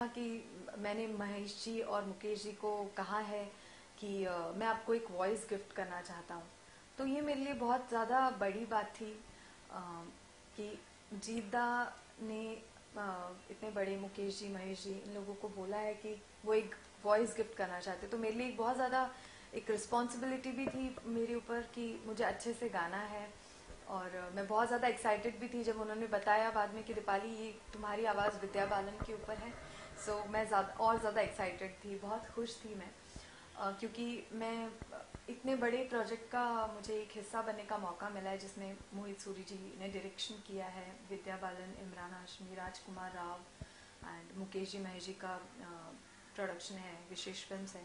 कि मैंने महेश जी और मुकेश जी को कहा है कि मैं आपको एक वॉइस गिफ्ट करना चाहता हूँ। तो ये मेरे लिए बहुत ज़्यादा बड़ी बात थी कि जीदा ने इतने बड़े मुकेश जी, महेश जी, इन लोगों को बोला है कि वो एक वॉइस गिफ्ट करना चाहते तो मेरे लिए एक बहुत ज़्यादा एक रिस्पॉन्सिबिलिटी भी थी मेरे ऊपर कि मुझे अच्छे से गाना है। और मैं बहुत ज़्यादा एक्साइटेड भी थी जब उन्होंने बताया बाद में कि दीपाली, ये तुम्हारी आवाज़ विद्या बालन के ऊपर है। सो so, मैं ज़्यादा और ज़्यादा एक्साइटेड थी बहुत खुश थी मैं। uh, क्योंकि मैं इतने बड़े प्रोजेक्ट का मुझे एक हिस्सा बनने का मौका मिला है जिसमें मोहित सूरी जी ने डायरेक्शन किया है विद्या बालन इमरान हाशमी राजकुमार राव एंड मुकेश जी महेश जी का प्रोडक्शन है विशेष फ़िल्म है।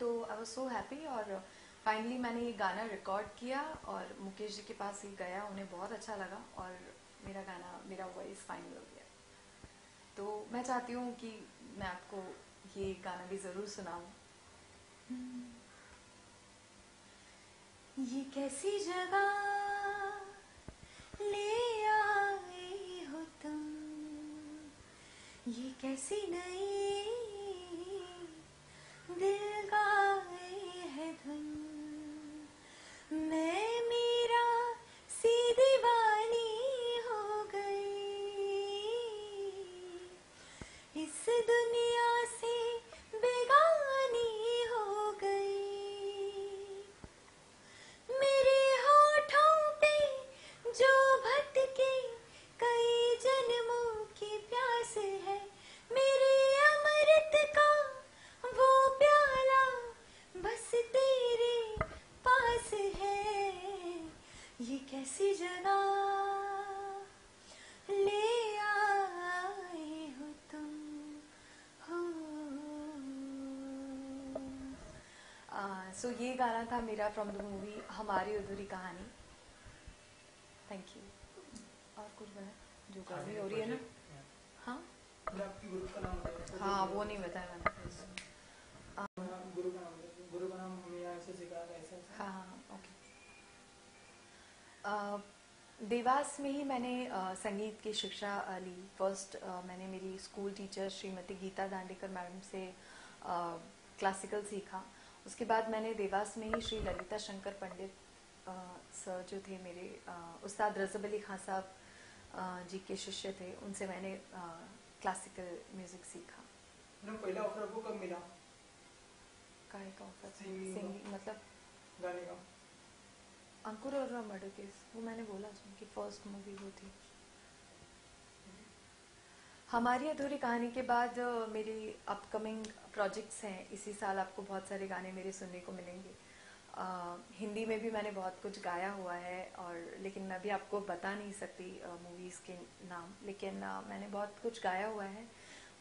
तो आई वॉज़ सो हैप्पी और फाइनली मैंने ये गाना रिकॉर्ड किया और मुकेश जी के पास ही गया उन्हें बहुत अच्छा लगा और मेरा गाना मेरा वॉइस फाइनल हो गया। तो मैं चाहती हूँ कि मैं आपको ये गाना भी ज़रूर सुनाऊ। ये कैसी जगह ले आए हो तुम? ये कैसी नई सो ये गाना था मेरा फ्रॉम द मूवी हमारी अधूरी कहानी। थैंक यू और कुछ बना जो गर्मी हो रही है ना। हाँ। हाँ? वो नहीं बताया मैंने। हाँ हाँ ओके देवास में ही मैंने संगीत की शिक्षा ली। फ़र्स्ट मैंने मेरी school teacher Shrimati Geeta Dandekar madam से क्लासिकल सीखा। उसके बाद मैंने देवास में ही श्री ललिता शंकर पंडित सर जो थे मेरे उस्ताद रजब अली खान साहब जी के शिष्य थे उनसे मैंने क्लासिकल म्यूज़िक सीखा। पहला ऑफ़र आपको कब मिला? का ऑफ़र सिंगिंग मतलब गाने का। अंकुर और मर्डर केस वो मैंने बोला उसमें कि फ़र्स्ट मूवी वो थी। हमारी अधूरी कहानी के बाद मेरी अपकमिंग प्रोजेक्ट्स हैं। इसी साल आपको बहुत सारे गाने मेरे सुनने को मिलेंगे। अ, हिंदी में भी मैंने बहुत कुछ गाया हुआ है और लेकिन मैं भी आपको बता नहीं सकती मूवीज़ के नाम। लेकिन अ, मैंने बहुत कुछ गाया हुआ है।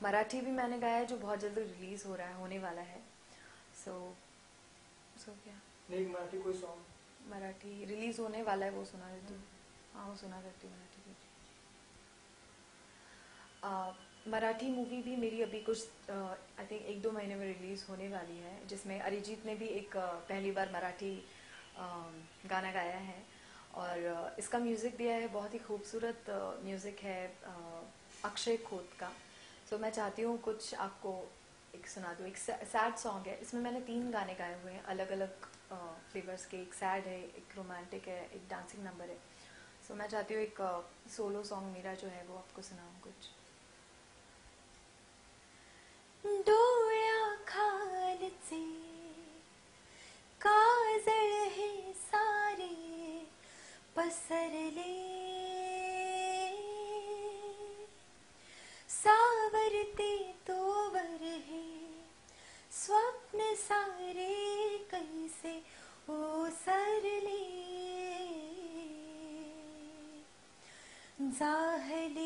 मराठी भी मैंने गाया है जो बहुत जल्द रिलीज़ हो रहा है होने वाला है। सो so, सो so क्या नहीं मराठी कोई सॉन्ग मराठी रिलीज़ होने वाला है वो सुना देती हूँ। हाँ वो सुना करती हूँ मराठी आ, मराठी मूवी भी मेरी अभी कुछ आई थिंक एक दो महीने में रिलीज़ होने वाली है जिसमें अरिजीत ने भी एक पहली बार मराठी गाना गाया है। और इसका म्यूज़िक दिया है बहुत ही खूबसूरत म्यूज़िक है अक्षय खोत का। सो so, मैं चाहती हूँ कुछ आपको एक सुना दूँ एक सैड सॉन्ग है। इसमें मैंने तीन गाने गाए हुए हैं अलग अलग फ्लेवर्स के। एक सैड है एक रोमांटिक है एक डांसिंग नंबर है। सो so, मैं चाहती हूँ एक सोलो सॉन्ग मेरा जो है वो आपको सुनाऊँ कुछ। डोळ्या खालचे काजळ हे सारे पसरले सावरते तोवर हे स्वप्न सारे कैसे ओसरले जाहले